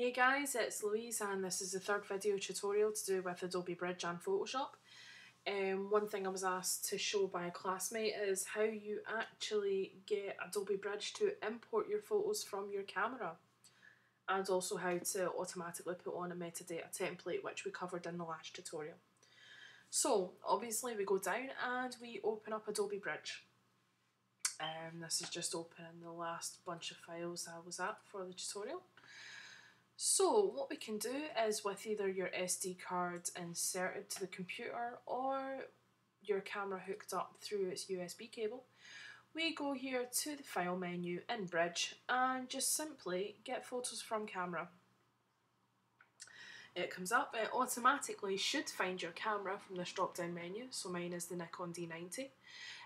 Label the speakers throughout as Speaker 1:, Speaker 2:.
Speaker 1: Hey guys, it's Louise and this is the third video tutorial to do with Adobe Bridge and Photoshop. Um, one thing I was asked to show by a classmate is how you actually get Adobe Bridge to import your photos from your camera and also how to automatically put on a metadata template which we covered in the last tutorial. So obviously we go down and we open up Adobe Bridge. Um, this is just opening the last bunch of files I was at for the tutorial. So what we can do is with either your SD card inserted to the computer or your camera hooked up through its USB cable, we go here to the file menu in Bridge and just simply get photos from camera. It comes up, it automatically should find your camera from this drop down menu, so mine is the Nikon D90.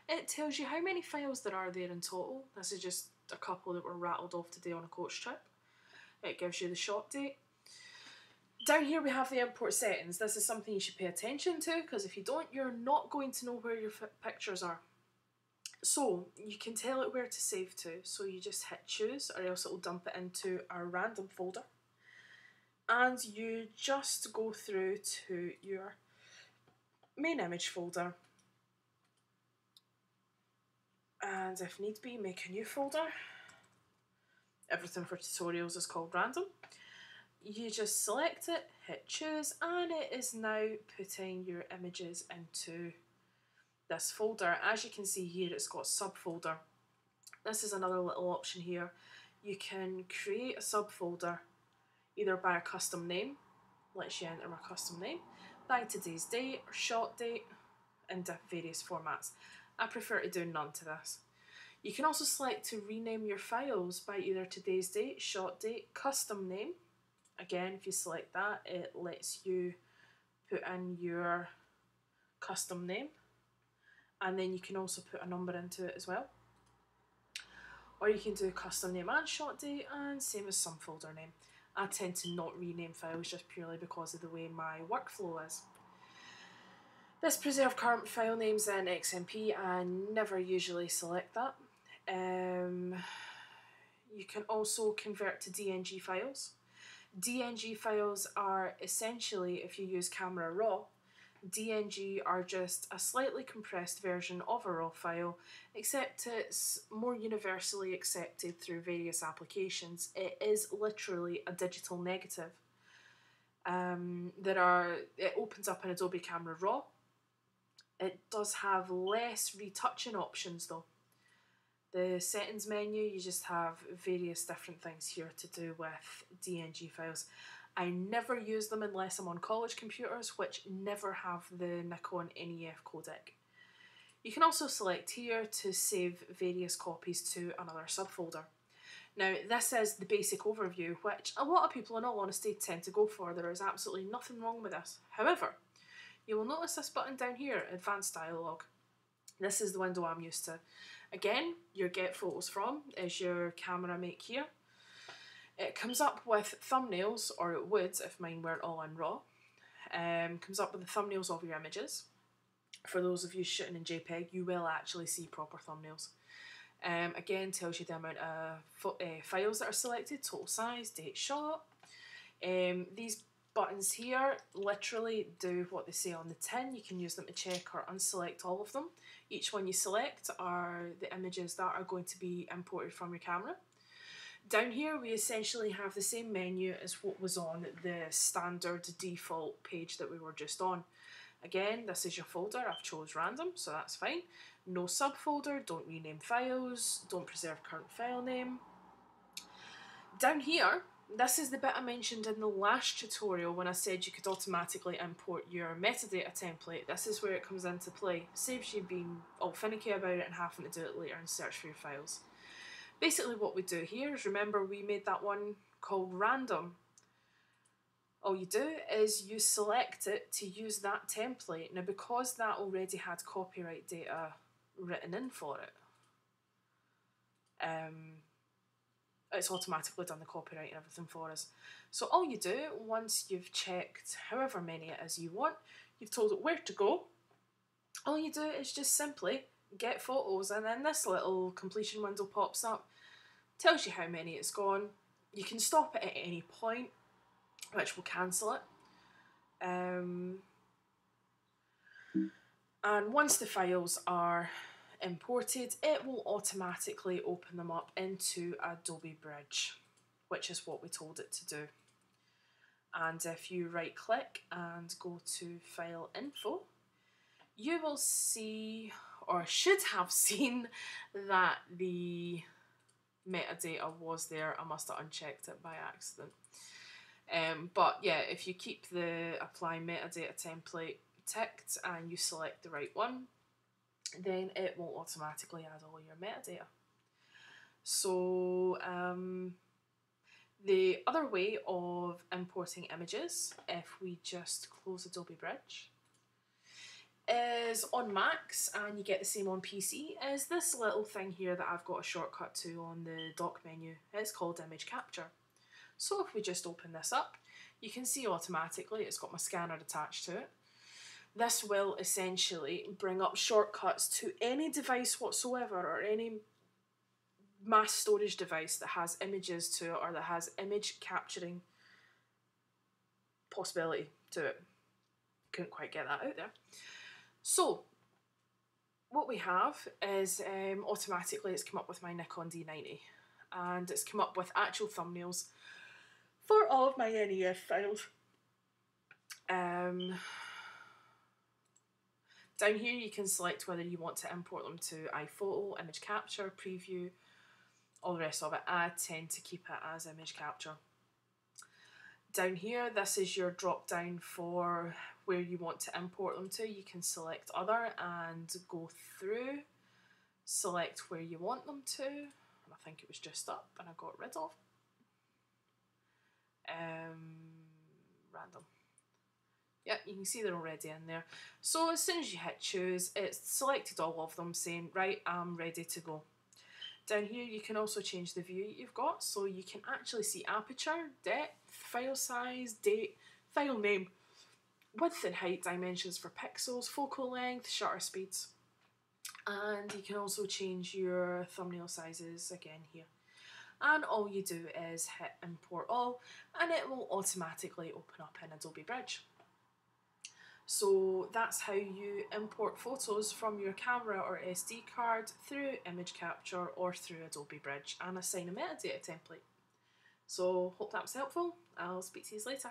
Speaker 1: It tells you how many files there are there in total, this is just a couple that were rattled off today on a coach trip. It gives you the shot date. Down here we have the import settings. This is something you should pay attention to because if you don't, you're not going to know where your pictures are. So you can tell it where to save to. So you just hit choose or else it will dump it into a random folder. And you just go through to your main image folder. And if need be, make a new folder everything for tutorials is called random. You just select it, hit choose, and it is now putting your images into this folder. As you can see here, it's got subfolder. This is another little option here. You can create a subfolder either by a custom name, let's you enter my custom name, by today's date or shot date in various formats. I prefer to do none to this. You can also select to rename your files by either today's date, shot date, custom name. Again, if you select that, it lets you put in your custom name. And then you can also put a number into it as well. Or you can do custom name and shot date and same as subfolder name. I tend to not rename files just purely because of the way my workflow is. This preserve current file names in XMP, I never usually select that. Um, you can also convert to DNG files. DNG files are essentially, if you use Camera Raw, DNG are just a slightly compressed version of a RAW file, except it's more universally accepted through various applications. It is literally a digital negative. Um, there are it opens up in Adobe Camera Raw. It does have less retouching options though. The settings menu, you just have various different things here to do with DNG files. I never use them unless I'm on college computers, which never have the Nikon NEF codec. You can also select here to save various copies to another subfolder. Now, this is the basic overview, which a lot of people, in all honesty, tend to go for. There is absolutely nothing wrong with this. However, you will notice this button down here, Advanced Dialog. This is the window I'm used to. Again, your get photos from is your camera make here. It comes up with thumbnails, or it would if mine weren't all in RAW. Um, comes up with the thumbnails of your images. For those of you shooting in JPEG, you will actually see proper thumbnails. Um, again, tells you the amount of uh, files that are selected, total size, date shot. Um, these buttons here literally do what they say on the tin. You can use them to check or unselect all of them. Each one you select are the images that are going to be imported from your camera. Down here we essentially have the same menu as what was on the standard default page that we were just on. Again, this is your folder, I've chose random, so that's fine. No subfolder, don't rename files, don't preserve current file name. Down here, this is the bit I mentioned in the last tutorial when I said you could automatically import your metadata template. This is where it comes into play. Saves you being all finicky about it and having to do it later and search for your files. Basically what we do here is remember we made that one called random. All you do is you select it to use that template. Now because that already had copyright data written in for it, um, it's automatically done the copyright and everything for us. So all you do, once you've checked however many it is you want, you've told it where to go, all you do is just simply get photos and then this little completion window pops up, tells you how many it's gone. You can stop it at any point which will cancel it. Um, and once the files are imported, it will automatically open them up into Adobe Bridge, which is what we told it to do. And if you right click and go to File Info, you will see, or should have seen, that the metadata was there. I must have unchecked it by accident. Um, but yeah, if you keep the apply metadata template ticked and you select the right one, then it will automatically add all your metadata. So um, the other way of importing images, if we just close Adobe Bridge, is on Macs and you get the same on PC is this little thing here that I've got a shortcut to on the dock menu. It's called image capture. So if we just open this up, you can see automatically it's got my scanner attached to it. This will essentially bring up shortcuts to any device whatsoever or any mass storage device that has images to it or that has image capturing possibility to it. Couldn't quite get that out there. So, what we have is um, automatically it's come up with my Nikon D90 and it's come up with actual thumbnails for all of my NEF files. Um, down here you can select whether you want to import them to iPhoto, image capture, preview, all the rest of it. I tend to keep it as image capture. Down here, this is your drop down for where you want to import them to. You can select other and go through, select where you want them to. I think it was just up and I got rid of. Um, random. Yep, you can see they're already in there. So as soon as you hit choose, it's selected all of them saying, right, I'm ready to go. Down here you can also change the view you've got, so you can actually see aperture, depth, file size, date, file name, width and height dimensions for pixels, focal length, shutter speeds. And you can also change your thumbnail sizes again here and all you do is hit import all and it will automatically open up in Adobe Bridge. So that's how you import photos from your camera or SD card through image capture or through Adobe Bridge and assign a metadata template. So hope that was helpful. I'll speak to you later.